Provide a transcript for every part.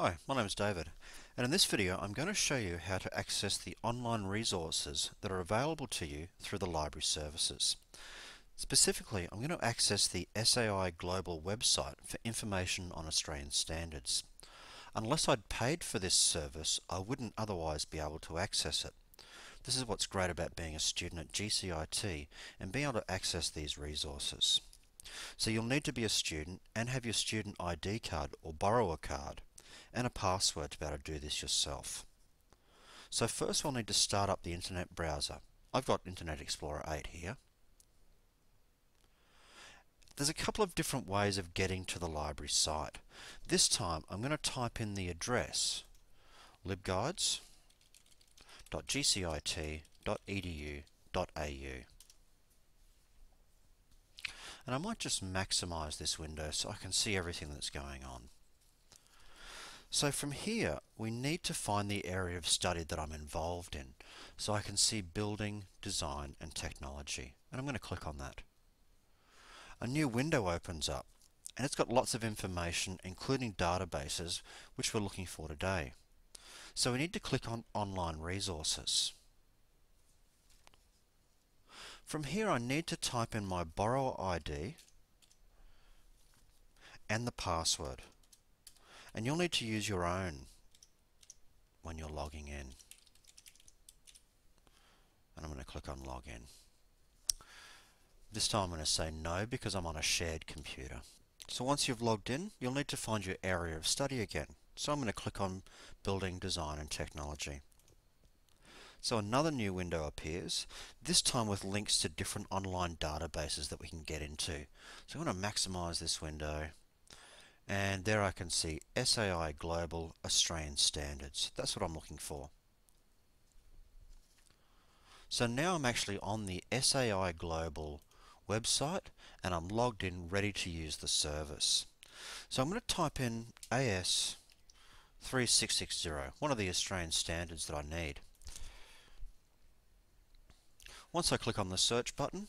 Hi, my name is David and in this video I'm going to show you how to access the online resources that are available to you through the library services. Specifically, I'm going to access the SAI Global website for information on Australian standards. Unless I'd paid for this service, I wouldn't otherwise be able to access it. This is what's great about being a student at GCIT and being able to access these resources. So you'll need to be a student and have your student ID card or borrower card and a password to be able to do this yourself. So first we'll need to start up the internet browser. I've got Internet Explorer 8 here. There's a couple of different ways of getting to the library site. This time I'm going to type in the address libguides.gcit.edu.au and I might just maximize this window so I can see everything that's going on. So from here, we need to find the area of study that I'm involved in. So I can see building, design, and technology. And I'm going to click on that. A new window opens up and it's got lots of information, including databases, which we're looking for today. So we need to click on Online Resources. From here I need to type in my borrower ID and the password. And you'll need to use your own when you're logging in. And I'm going to click on Login. This time I'm going to say no because I'm on a shared computer. So once you've logged in, you'll need to find your area of study again. So I'm going to click on Building, Design and Technology. So another new window appears, this time with links to different online databases that we can get into. So I'm going to maximize this window and there I can see SAI Global Australian Standards. That's what I'm looking for. So now I'm actually on the SAI Global website and I'm logged in ready to use the service. So I'm going to type in AS 3660, one of the Australian standards that I need. Once I click on the search button,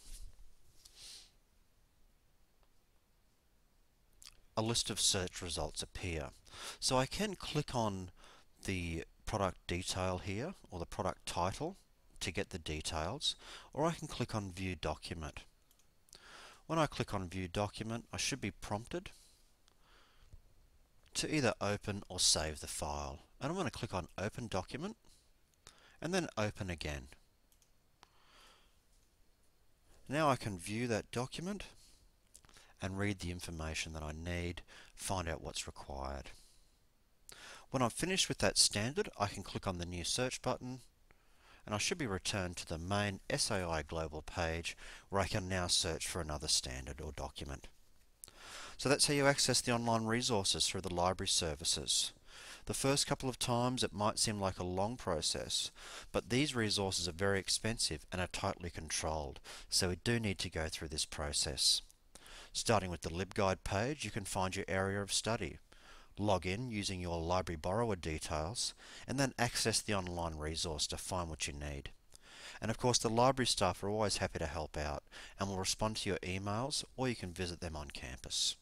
a list of search results appear. So I can click on the product detail here or the product title to get the details or I can click on view document. When I click on view document I should be prompted to either open or save the file and I'm going to click on open document and then open again. Now I can view that document and read the information that I need, find out what's required. When I'm finished with that standard, I can click on the new search button and I should be returned to the main SAI Global page where I can now search for another standard or document. So that's how you access the online resources through the library services. The first couple of times it might seem like a long process, but these resources are very expensive and are tightly controlled, so we do need to go through this process. Starting with the LibGuide page, you can find your area of study. Log in using your library borrower details, and then access the online resource to find what you need. And of course, the library staff are always happy to help out and will respond to your emails or you can visit them on campus.